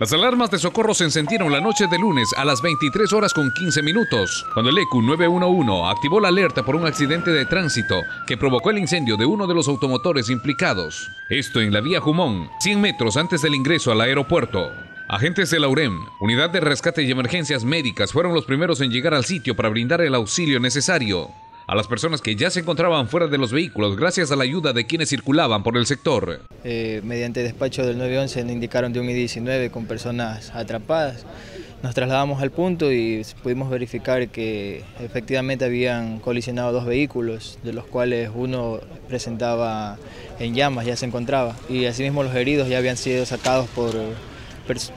Las alarmas de socorro se encendieron la noche de lunes a las 23 horas con 15 minutos, cuando el ECU 911 activó la alerta por un accidente de tránsito que provocó el incendio de uno de los automotores implicados. Esto en la vía Jumón, 100 metros antes del ingreso al aeropuerto. Agentes de la UREM, Unidad de Rescate y Emergencias Médicas, fueron los primeros en llegar al sitio para brindar el auxilio necesario a las personas que ya se encontraban fuera de los vehículos gracias a la ayuda de quienes circulaban por el sector. Eh, mediante despacho del 911 nos indicaron de un I-19 con personas atrapadas. Nos trasladamos al punto y pudimos verificar que efectivamente habían colisionado dos vehículos, de los cuales uno presentaba en llamas, ya se encontraba, y asimismo los heridos ya habían sido sacados por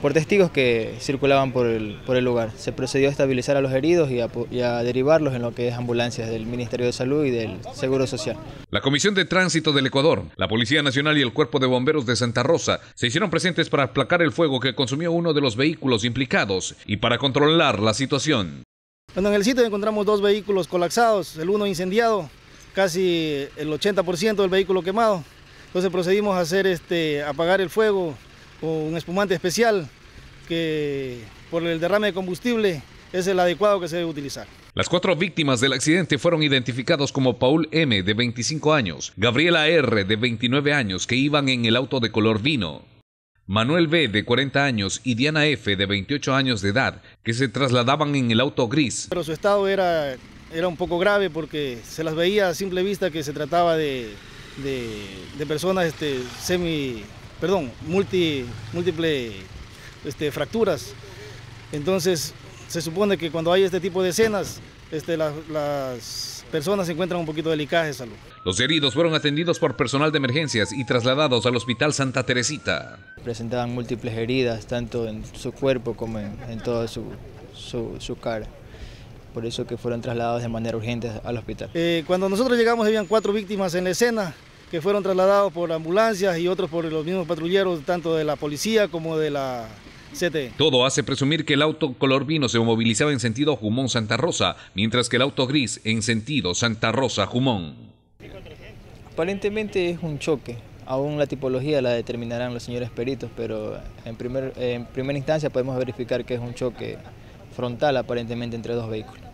por testigos que circulaban por el, por el lugar. Se procedió a estabilizar a los heridos y a, derivarlos en lo que es ambulancias del Ministerio de Salud y del Seguro Social. La Comisión de Tránsito del Ecuador, la Policía Nacional y el Cuerpo de Bomberos de Santa Rosa se hicieron presentes para aplacar el fuego que consumió uno de los vehículos implicados y para controlar la situación. Bueno, en el sitio encontramos dos vehículos colapsados, el uno incendiado, casi el 80% del vehículo quemado. Entonces procedimos a hacer este, apagar el fuego un espumante especial que por el derrame de combustible es el adecuado que se debe utilizar. Las cuatro víctimas del accidente fueron identificados como Paul M, de 25 años, Gabriela R, de 29 años, que iban en el auto de color vino, Manuel B, de 40 años, y Diana F, de 28 años de edad, que se trasladaban en el auto gris. Pero su estado era, era un poco grave porque se las veía a simple vista que se trataba de, de, personas este, semi perdón, multi, múltiples este, fracturas. Entonces, se supone que cuando hay este tipo de escenas, este, las personas se encuentran un poquito delicadas de salud. Los heridos fueron atendidos por personal de emergencias y trasladados al Hospital Santa Teresita. Presentaban múltiples heridas, tanto en su cuerpo como en, toda su, su, cara. Por eso que fueron trasladados de manera urgente al hospital. Eh, cuando nosotros llegamos habían cuatro víctimas en la escena que fueron trasladados por ambulancias y otros por los mismos patrulleros, tanto de la policía como de la CT. Todo hace presumir que el auto color vino se movilizaba en sentido Jumón-Santa Rosa, mientras que el auto gris en sentido Santa Rosa-Jumón. Aparentemente es un choque. Aún la tipología la determinarán los señores peritos, pero en, primer, en primera instancia podemos verificar que es un choque frontal aparentemente entre dos vehículos.